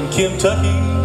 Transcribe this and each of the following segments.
in Kentucky.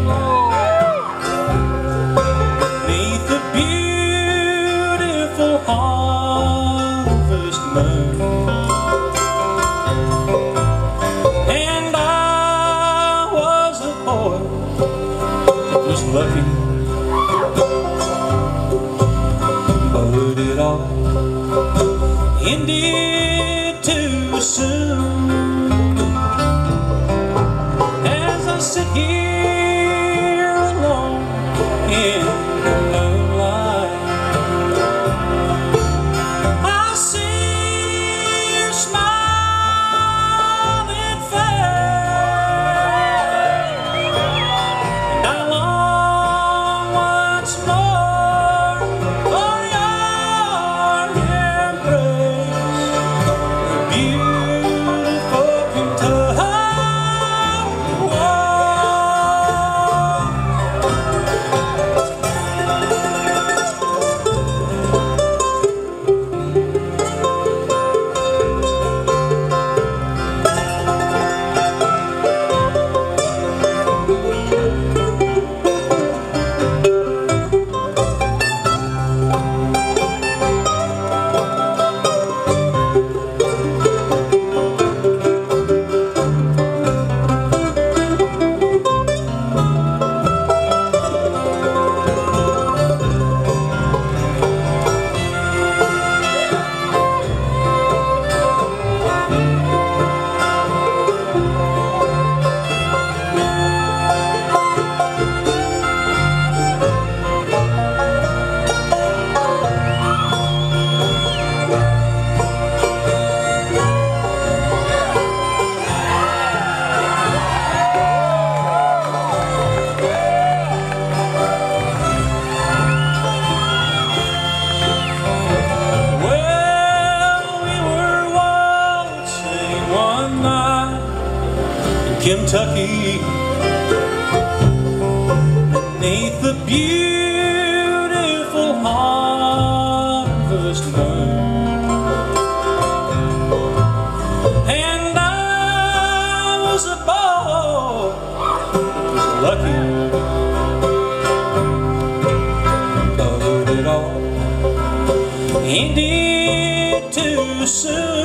one night in Kentucky beneath the beautiful harvest moon. And I was a boy, was lucky, but it all ended too soon.